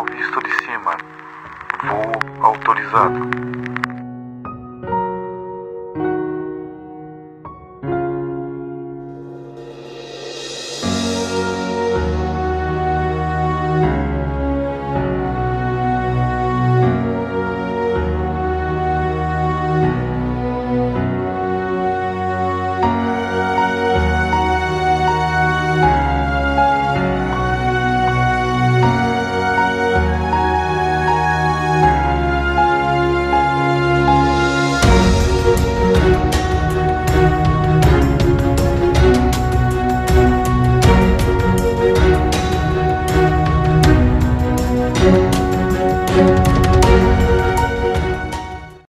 visto de cima. Voo autorizado. Música